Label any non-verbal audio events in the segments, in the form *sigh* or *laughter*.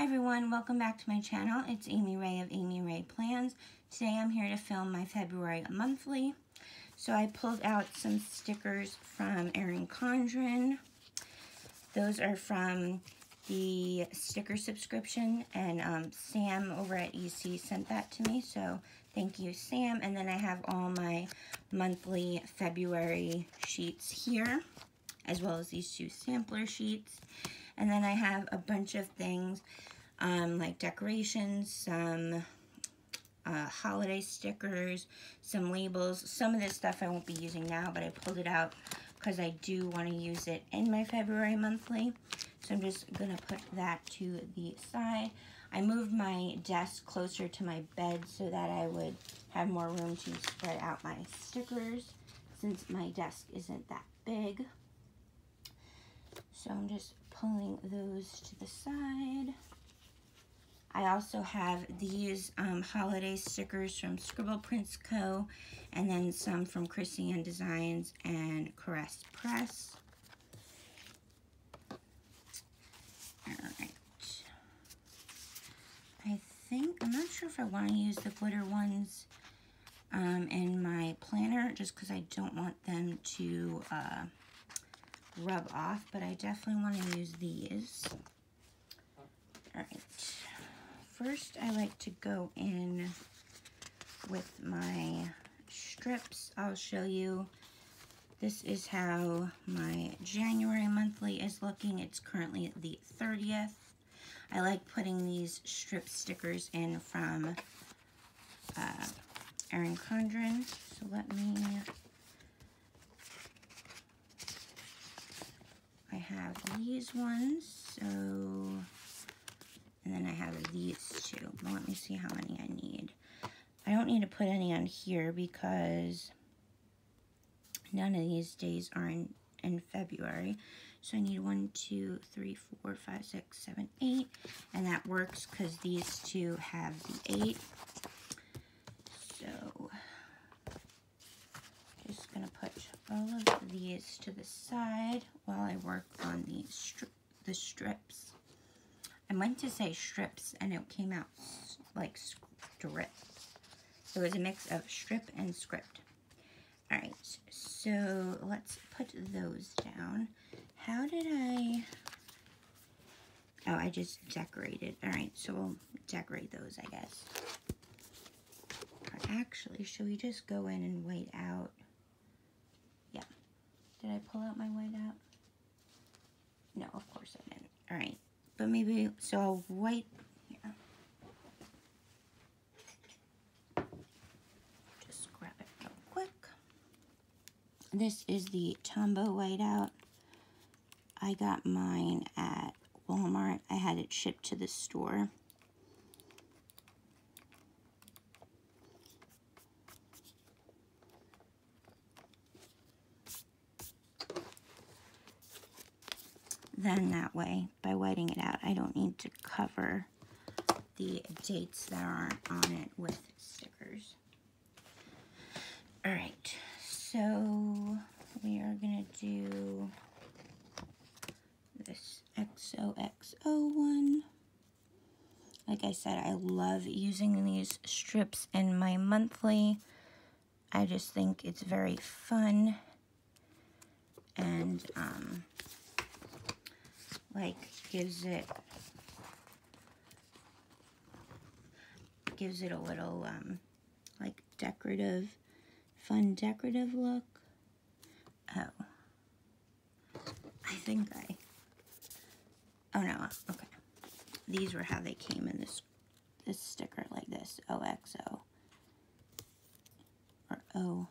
Hi everyone, welcome back to my channel. It's Amy Rae of Amy Rae Plans. Today I'm here to film my February monthly. So I pulled out some stickers from Erin Condren. Those are from the sticker subscription and um, Sam over at EC sent that to me. So thank you Sam. And then I have all my monthly February sheets here as well as these two sampler sheets. And then I have a bunch of things um, like decorations, some uh, holiday stickers, some labels. Some of this stuff I won't be using now, but I pulled it out because I do want to use it in my February monthly. So I'm just going to put that to the side. I moved my desk closer to my bed so that I would have more room to spread out my stickers since my desk isn't that big. So I'm just pulling those to the side. I also have these um, holiday stickers from Scribble Prints Co. and then some from Chrissy Ann Designs and Caress Press. Alright. I think, I'm not sure if I want to use the glitter ones um, in my planner just because I don't want them to uh, rub off, but I definitely want to use these. Alright. First, I like to go in with my strips. I'll show you. This is how my January monthly is looking. It's currently the 30th. I like putting these strip stickers in from uh, Erin Condren. So let me I have these ones, so, and then I have these two. let me see how many I need. I don't need to put any on here because none of these days are in, in February. So I need one, two, three, four, five, six, seven, eight. And that works because these two have the eight. So just going to put all of these to the side while I work on stri the strips. I meant to say strips and it came out like strips. It was a mix of strip and script. Alright, so let's put those down. How did I... Oh, I just decorated. Alright, so we'll decorate those, I guess. Actually, should we just go in and wait out Yeah. did I pull out my white out? No, of course I didn't. All right, but maybe, so here. Just grab it quick. This is the Tombow whiteout. I got mine at Walmart. I had it shipped to the store. Then that way, by whiting it out, I don't need to cover the dates that aren't on it with stickers. All right, so we are gonna do this XOXO one. Like I said, I love using these strips in my monthly. I just think it's very fun. And um, like gives it gives it a little um, like decorative, fun decorative look. Oh, I think I, oh no, okay. These were how they came in this, this sticker like this, OXO, or O,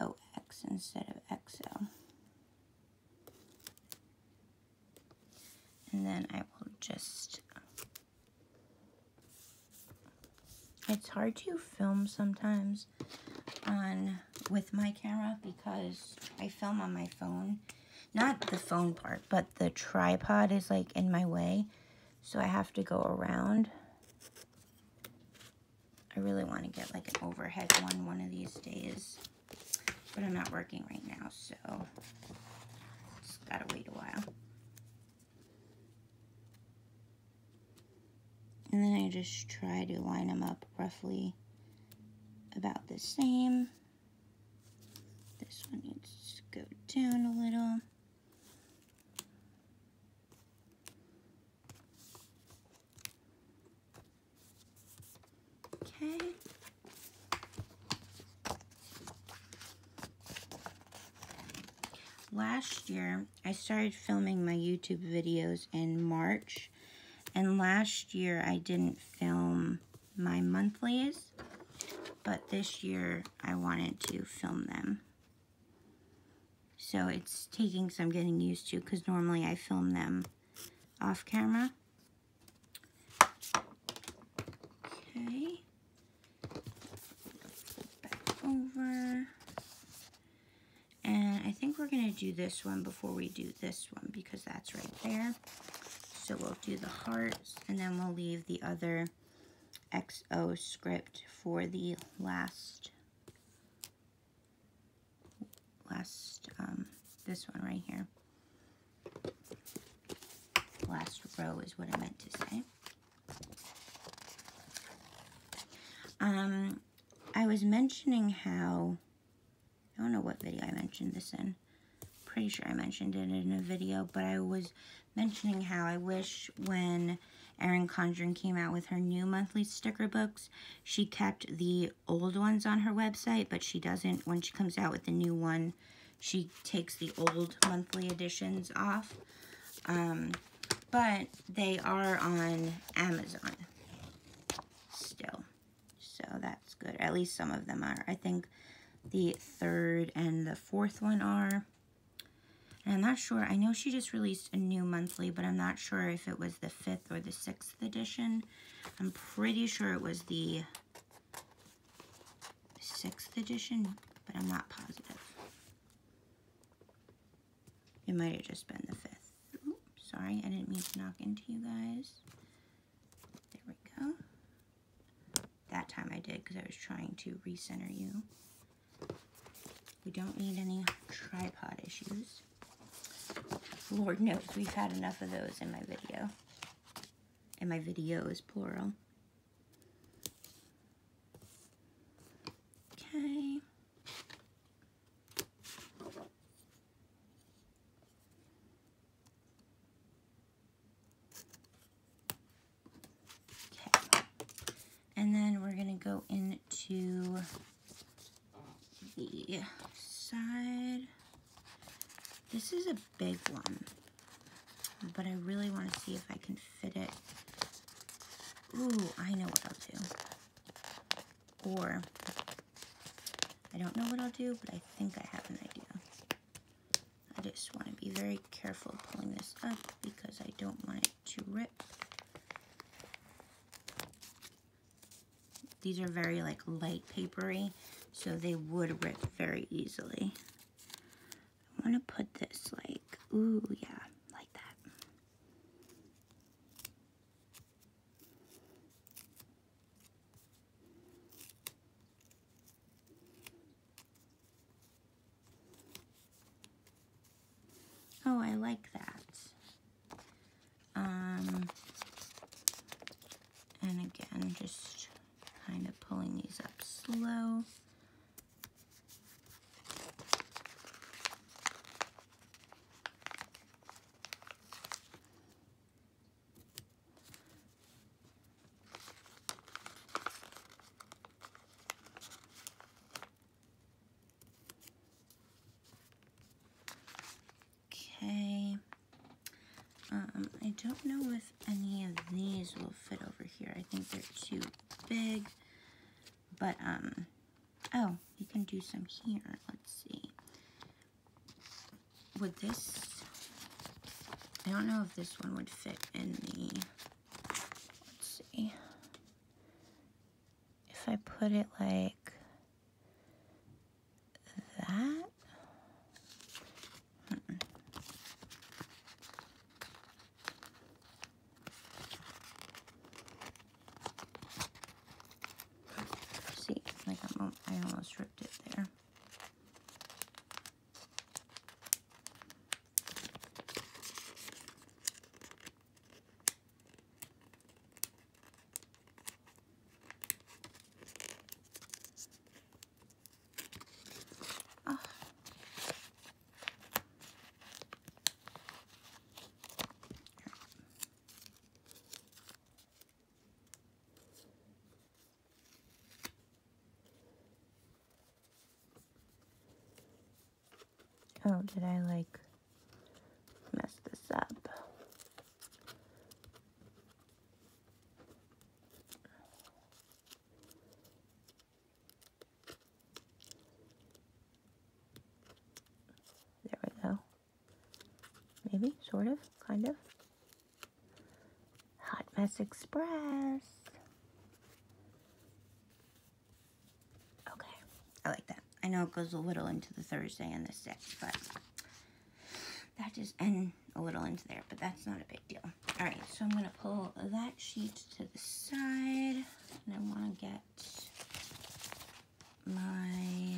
OX instead of XO. And then I will just it's hard to film sometimes on with my camera because I film on my phone. Not the phone part but the tripod is like in my way. So I have to go around. I really want to get like an overhead one one of these days but I'm not working right now so just gotta wait a while I just try to line them up roughly about the same. This one needs to go down a little. Okay. Last year, I started filming my YouTube videos in March. And last year, I didn't film my monthlies. But this year, I wanted to film them. So it's taking some getting used to because normally I film them off camera. Okay Back over. And I think we're going to do this one before we do this one because that's right there. So we'll do the hearts and then we'll leave the other XO script for the last, last, um, this one right here. Last row is what I meant to say. Um, I was mentioning how, I don't know what video I mentioned this in. Pretty sure I mentioned it in a video, but I was mentioning how I wish when Erin Condren came out with her new monthly sticker books, she kept the old ones on her website, but she doesn't, when she comes out with the new one, she takes the old monthly editions off. Um, but they are on Amazon still. So that's good. At least some of them are. I think the third and the fourth one are. And I'm not sure. I know she just released a new monthly, but I'm not sure if it was the fifth or the sixth edition. I'm pretty sure it was the sixth edition, but I'm not positive. It might have just been the fifth. Oops, sorry, I didn't mean to knock into you guys. There we go. That time I did because I was trying to recenter you. We don't need any tripod issues. Lord knows we've had enough of those in my video. In my videos, plural. Okay. And then we're going to go into the side. This is a big one, but I really want to see if I can fit it. Ooh, I know what I'll do. Or, I don't know what I'll do, but I think I have an idea. I just want to be very careful pulling this up because I don't want it to rip. These are very like light papery, so they would rip very easily. I want to put this like, ooh, yeah, like that. Oh, I like that. Um, and again, just kind of pulling these up slow. Okay. Um, I don't know any of these will fit over here. I think they're too big. But, um, oh, you can do some here. Let's see. Would this, I don't know if this one would fit in the, let's see. If I put it like that. See, like I'm, I almost ripped it there. Oh, did I like mess this up? There we go. Maybe, sort of, kind of. Hot Mess Express. Okay, I like that. I know it goes a little into the Thursday and the 6th, but that is, and a little into there, but that's not a big deal. All right, so I'm gonna pull that sheet to the side, and I wanna get my,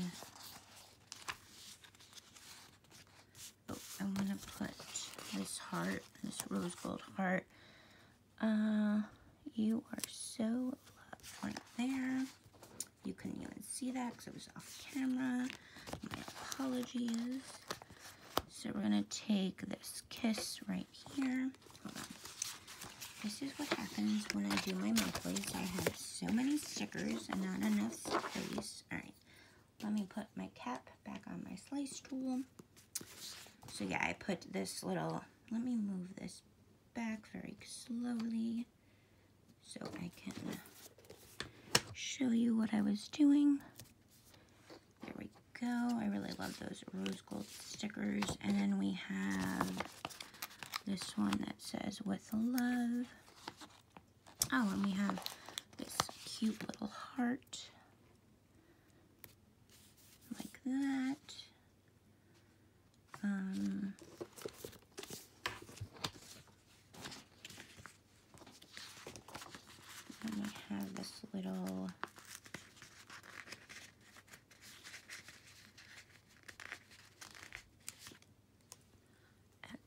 oh, I wanna put this heart, this rose gold heart. Uh, you are so loved right there. You couldn't even see that because it was off camera. My apologies. So we're gonna take this kiss right here. Hold on. This is what happens when I do my monthlies. I have so many stickers and not enough space. All right, let me put my cap back on my slice tool. So yeah, I put this little, let me move this back very slowly so I can show you what I was doing. There we go. I really love those rose gold stickers. And then we have this one that says with love. Oh, and we have this cute little heart like that. Um, and we have this little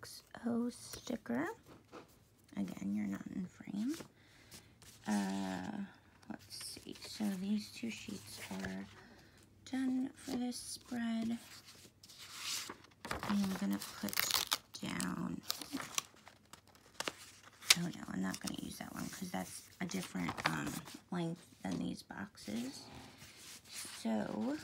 XO Again, you're not in frame. Uh, let's see. So these two sheets are done for this spread. I'm gonna put down. Oh no, I'm not gonna use that one because that's a different um, length than these boxes. So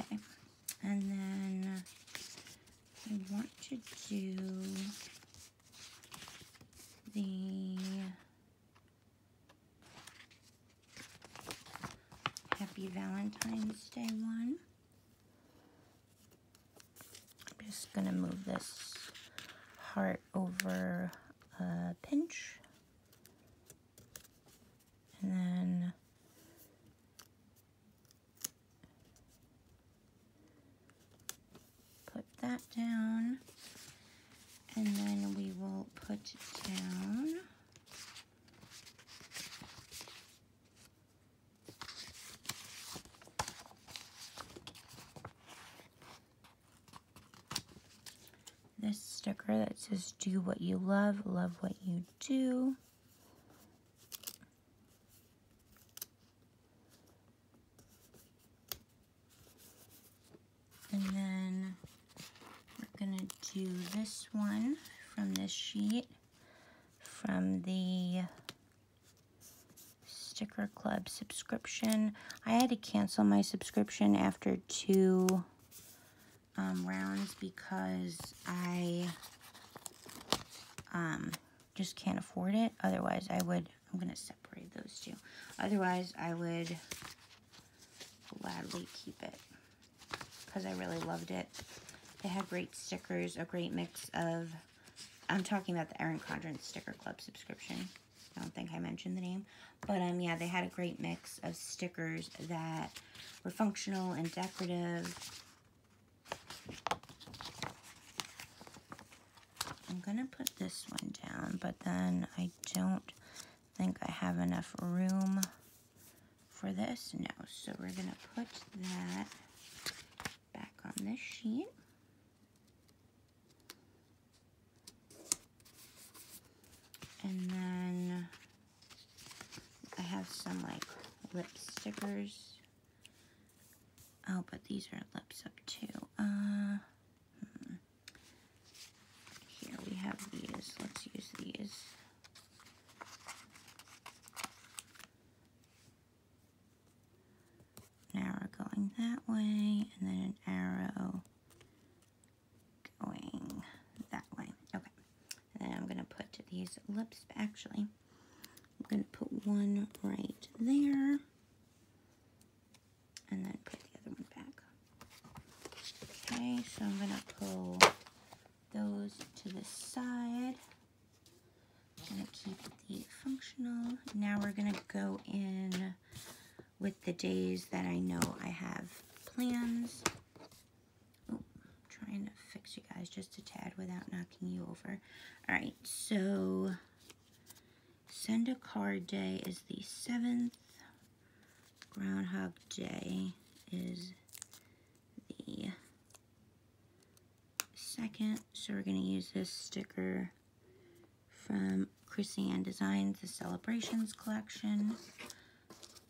Okay, and then I want to do the Happy Valentine's Day one. I'm gonna move this heart over a pinch. And then put that down. And then we will put down this sticker that says do what you love, love what you do. And then we're gonna do this one from this sheet from the Sticker Club subscription. I had to cancel my subscription after two um, rounds because I um, just can't afford it. Otherwise, I would, I'm going to separate those two. Otherwise, I would gladly keep it because I really loved it. They had great stickers, a great mix of, I'm talking about the Erin Condren Sticker Club subscription. I don't think I mentioned the name. But um, yeah, they had a great mix of stickers that were functional and decorative. I'm to put this one down, but then I don't think I have enough room for this. No, so we're to put that back on this sheet. And then I have some like lip stickers. Oh, but these are lips up too. Uh, hmm. Here we have these. Let's use these. An arrow going that way, and then an arrow going that way. Okay. And then I'm going to put these lips, actually, I'm going to put one right there, and then put the other one back. Okay, so I'm going to pull those to the side. To keep the functional. Now we're going to go in with the days that I know I have plans. Oh, trying to fix you guys just a tad without knocking you over. All right, so send a card day is the 7th. Groundhog Day is the second. So we're going to use this sticker from Chrissy Ann Designs, the Celebrations collection.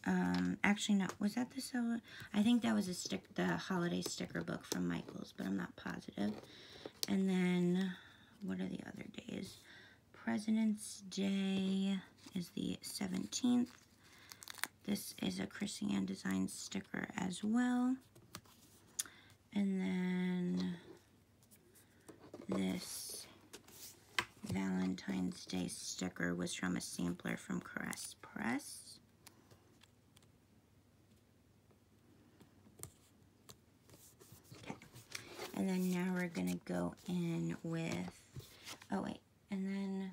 Um, actually, no, was that the cel I think that was a stick, the holiday sticker book from Michaels, but I'm not positive. And then, what are the other days? President's Day is the 17th. This is a Chrissy Ann Design sticker as well. And then this Valentine's Day sticker was from a sampler from Caress Press. And then now we're going to go in with, oh wait, and then,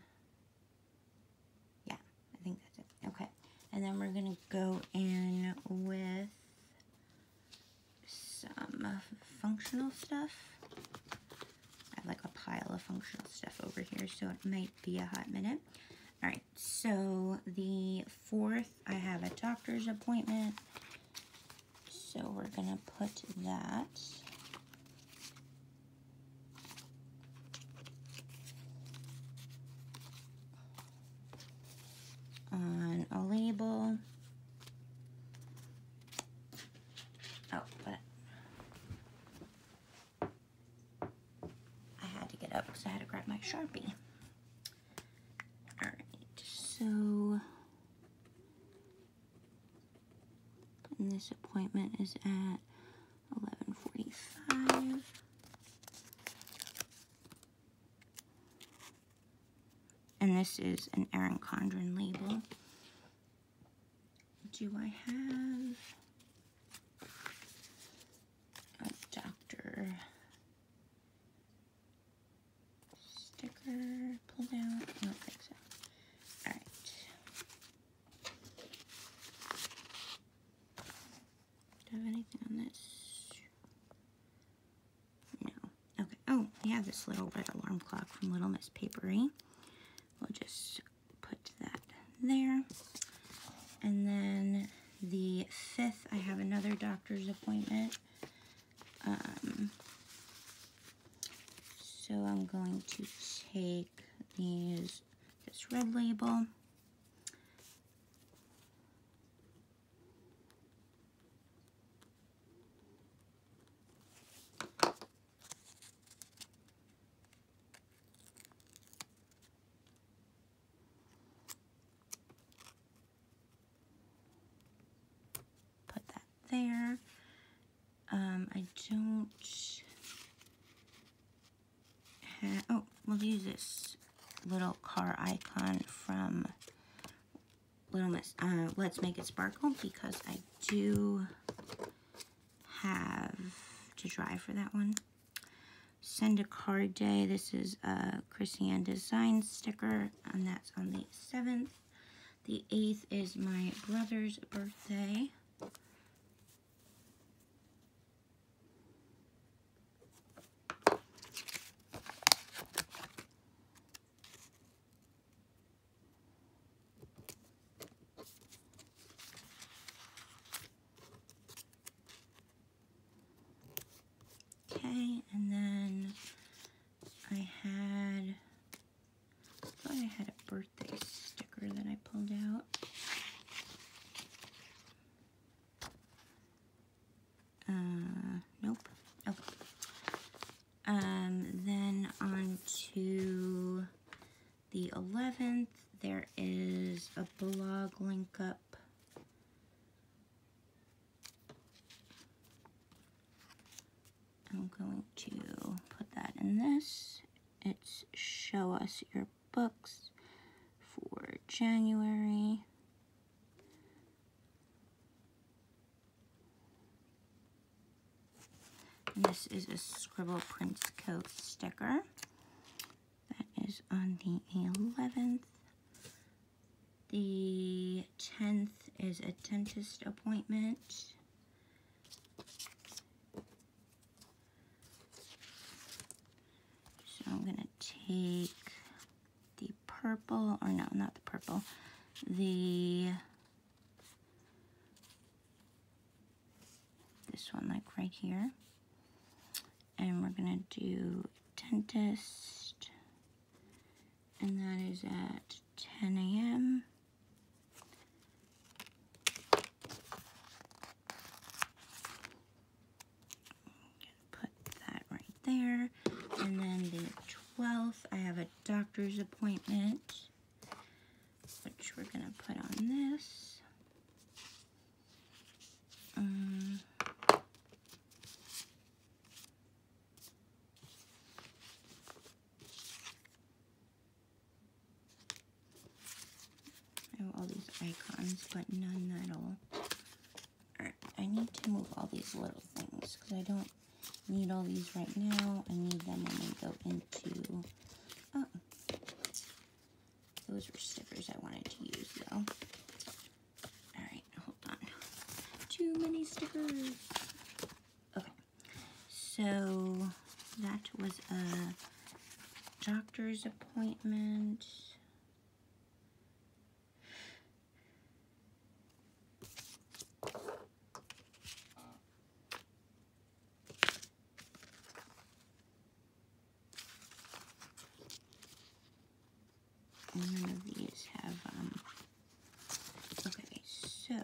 yeah, I think that's it. Okay. And then we're going to go in with some functional stuff. Have like a pile of functional stuff over here, so it might be a hot minute. All right, so the fourth, I have a doctor's appointment. So we're gonna put that on a label. Oh, but I had to get up because I had to grab my Sharpie. Alright, so this appointment is at 11.45. And this is an Erin Condren label. Do I have a doctor sticker pulled out? I don't think so. Alright. Do I have anything on this? No. Okay. Oh, we have this little red alarm clock from Little Miss Papery. We'll just put that there. And then the 5th, I have another doctor's appointment. Um, so I'm going to take these, this red label. There. Um, I don't have, oh, we'll use this little car icon from Little Miss, uh, Let's Make It Sparkle because I do have to drive for that one. Send a card day. This is a Chrissy Ann Design sticker, and that's on the 7th. The 8th is my brother's birthday. Okay, and then I had, I thought I had a birthday sticker that I pulled out. Um, then on to the 11th, there is a blog link up. I'm going to put that in this. It's show us your books for January. This is a Scribble Prints Co. sticker. That is on the 11th. The 10th is a dentist appointment. So I'm going to take the purple, or no, not the purple, the, this one like right here and we're gonna do dentist and that is at 10 a.m. Put that right there. And then the 12th, I have a doctor's appointment, which we're gonna put on this. Um, I have all these icons, but none that'll... Alright, I need to move all these little things, because I don't need all these right now. I need them when they go into... Oh. Those were stickers I wanted to use, though. Alright, hold on. Too many stickers. Okay, so that was a doctor's appointment. none of these have, um, okay, so,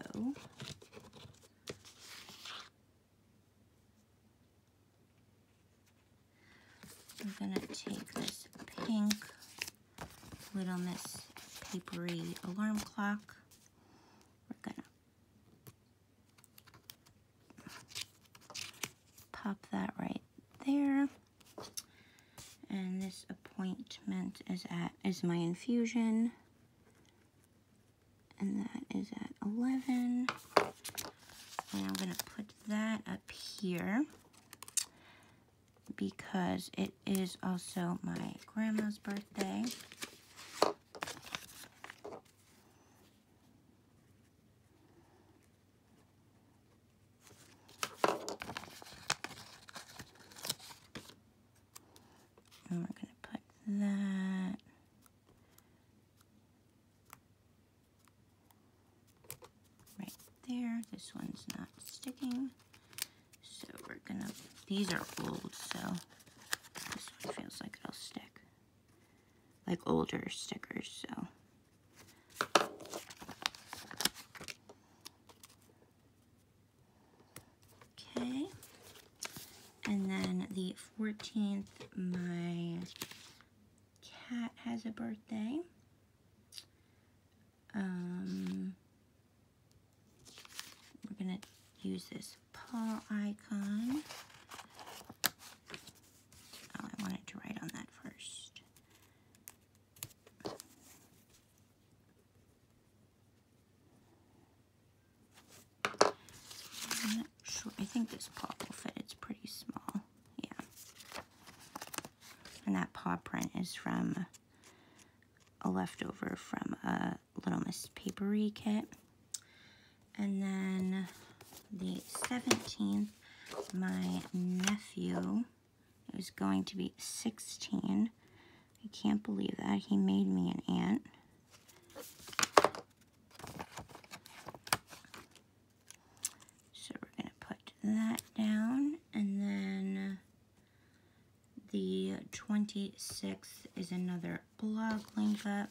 I'm gonna take this pink Little Miss papery alarm clock. We're gonna pop that right there and this appointment is at is my infusion and that is at 11 and I'm going to put that up here because it is also my grandma's birthday and we're going to put that right there. This one's not sticking. So we're going to, these are old, so this one feels like it'll stick. Like older stickers, so. Okay. And then the 14th, my cat has a birthday. Um, we're going to use this paw icon. Oh, I wanted to write on that first. I'm not sure. I think this paw will fit. It's pretty small. Yeah. And that paw print is from a leftover from a Little Miss kit. And then the 17th, my nephew is going to be 16. I can't believe that. He made me an aunt. So we're going to put that down. And then the 26th is another blog link up.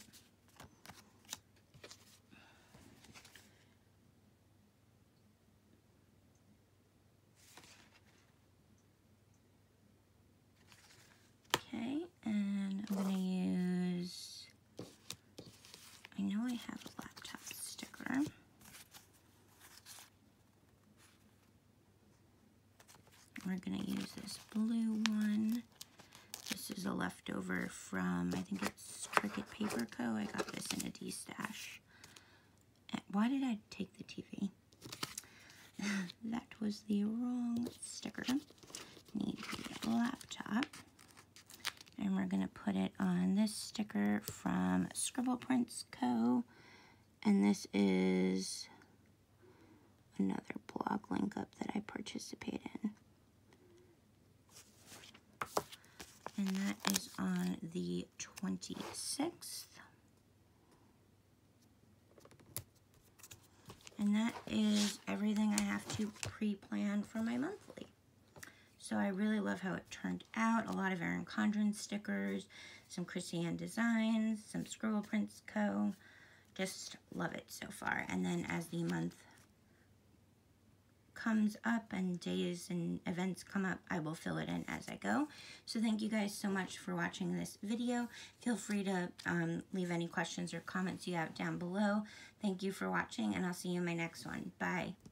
this blue one. This is a leftover from, I think it's Cricut Paper Co. I got a D-stash. Eh, why did I take the TV? *laughs* that was the wrong sticker. Need the laptop. And we're going to put it on this sticker from Scribble Prints Co. And this is another blog link up that I participate in. And that is on the 26th. And that is everything I have to pre-plan for my monthly. So I really love how it turned out. A lot of Erin Condren stickers, some Chrissy designs, some Scribble Prints Co. Just love it so far. And then as the month comes up and days and events come up, I will fill it in as I go. So thank you guys so much for watching this video. Feel free to um, leave any questions or comments you have down below. Thank you for watching and I'll see you in my next one. Bye.